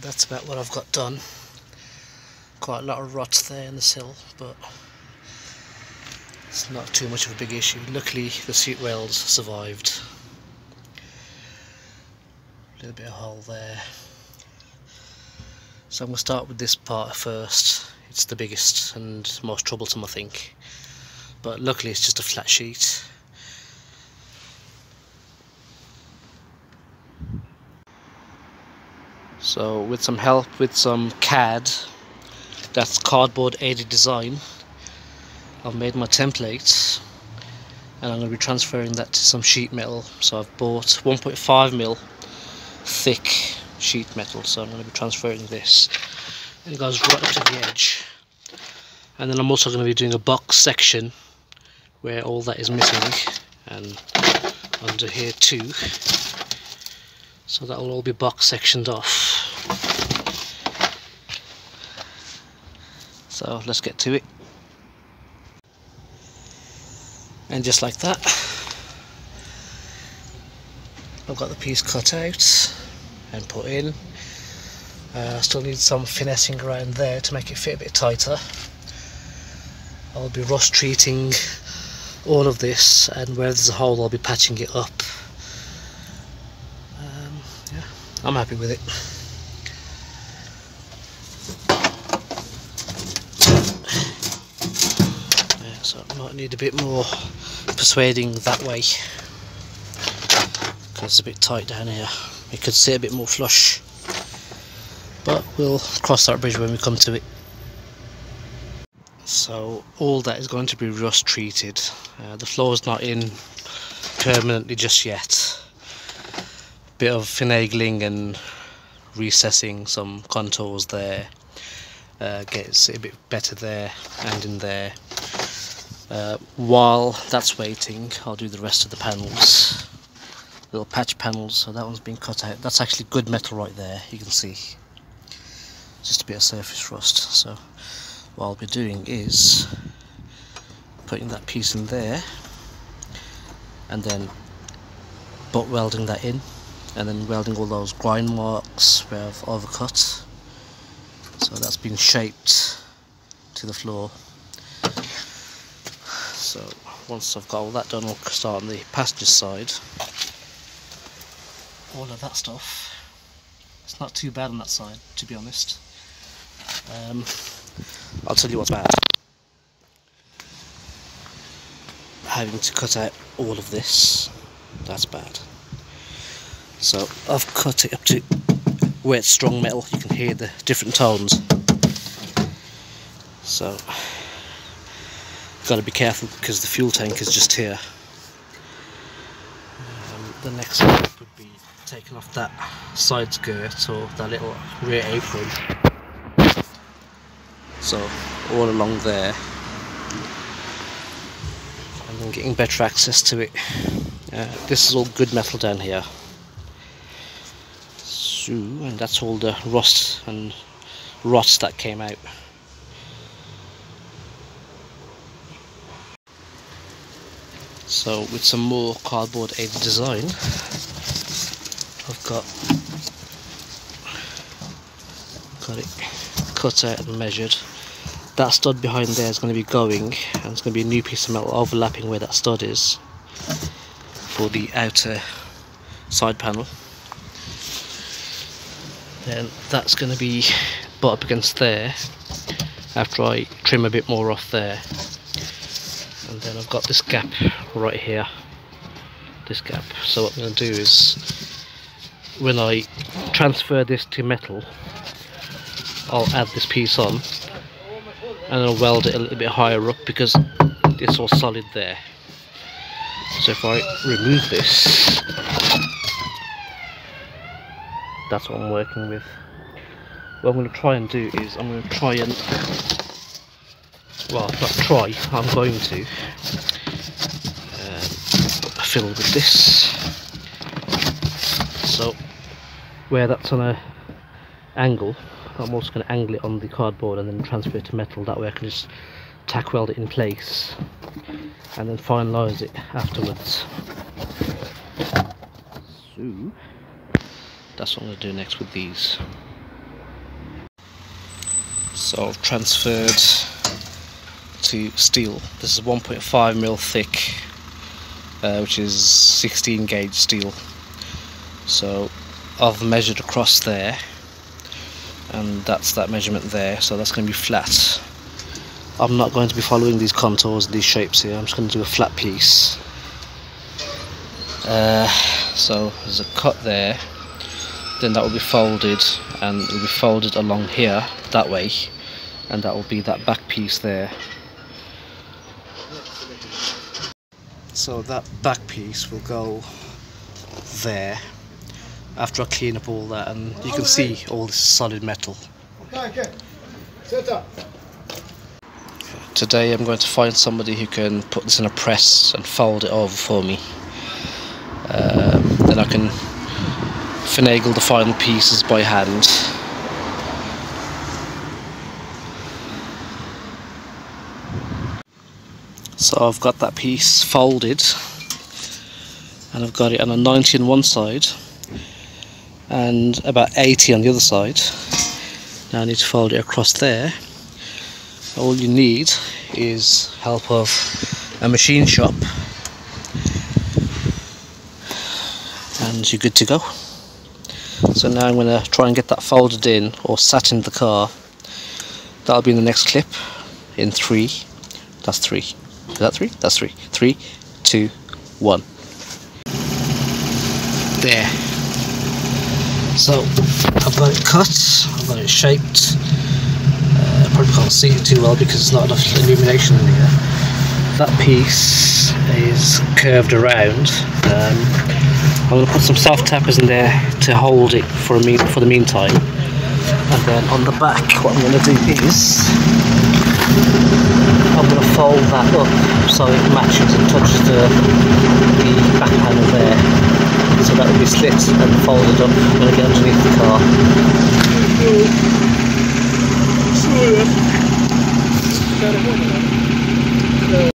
that's about what I've got done. Quite a lot of rot there in the sill, but it's not too much of a big issue. Luckily the seat rails survived. A little bit of hole there. So I'm going to start with this part first. It's the biggest and most troublesome I think. But luckily it's just a flat sheet. So with some help with some CAD, that's cardboard aided design, I've made my template and I'm going to be transferring that to some sheet metal. So I've bought 1.5 mil thick sheet metal, so I'm going to be transferring this. And it goes right up to the edge. And then I'm also going to be doing a box section where all that is missing and under here too. So that will all be box sectioned off. So let's get to it. And just like that, I've got the piece cut out and put in. Uh, still need some finessing around there to make it fit a bit tighter. I'll be rust treating all of this and where there's a hole I'll be patching it up. Um, yeah, I'm happy with it. So I might need a bit more persuading that way. Because it's a bit tight down here. It could sit a bit more flush. But we'll cross that bridge when we come to it. So all that is going to be rust treated. Uh, the floor is not in permanently just yet. Bit of finagling and recessing some contours there. Uh, gets a bit better there and in there uh, while that's waiting, I'll do the rest of the panels. Little patch panels, so that one's been cut out. That's actually good metal right there, you can see. Just a bit of surface rust. So what I'll be doing is putting that piece in there and then butt welding that in and then welding all those grind marks where I've overcut. So that's been shaped to the floor so once I've got all that done I'll start on the passenger side. All of that stuff. It's not too bad on that side to be honest. Um, I'll tell you what's bad. Having to cut out all of this that's bad. So I've cut it up to where it's strong metal. You can hear the different tones. So got to be careful because the fuel tank is just here. Um, the next step would be taking off that side skirt or that little rear apron. So all along there and then getting better access to it. Uh, this is all good metal down here. So, and that's all the rust and rot that came out. So with some more cardboard aided design, I've got got it cut out and measured. That stud behind there is going to be going, and it's going to be a new piece of metal overlapping where that stud is for the outer side panel. Then that's going to be butt up against there after I trim a bit more off there and then I've got this gap right here. This gap. So what I'm going to do is when I transfer this to metal? I'll add this piece on and I'll weld it a little bit higher up because it's all solid there. So if I remove this that's what I'm working with. What I'm going to try and do is I'm going to try and well not try, I'm going to. Um, fill with this. So where that's on a angle. I'm also going to angle it on the cardboard and then transfer it to metal. That way I can just tack weld it in place and then finalise it afterwards. So that's what I'm going to do next with these. So I've transferred to steel. This is 1.5 mil thick, uh, which is 16 gauge steel. So I've measured across there, and that's that measurement there. So that's going to be flat. I'm not going to be following these contours, these shapes here. I'm just going to do a flat piece. Uh, so there's a cut there. Then that will be folded, and it will be folded along here that way, and that will be that back piece there. So that back piece will go there after I clean up all that and you can see all this solid metal. Today I'm going to find somebody who can put this in a press and fold it over for me. Um, then I can finagle the final pieces by hand. I've got that piece folded and I've got it on a 90 on one side and about 80 on the other side. Now I need to fold it across there. All you need is help of a machine shop and you're good to go. So now I'm going to try and get that folded in or sat in the car. That'll be in the next clip in three. That's three. Is that three? That's three. Three, two, one. There. So I've got it cut, I've got it shaped. Uh, probably can't see it too well because there's not enough illumination in here. That piece is curved around. Um, I'm going to put some self tappers in there to hold it for for the meantime. And then on the back, what I'm going to do is I'm going to fold that up so it matches and touches the, the back panel there. So that will be slit and folded up. I'm going to get underneath the car. Sorry.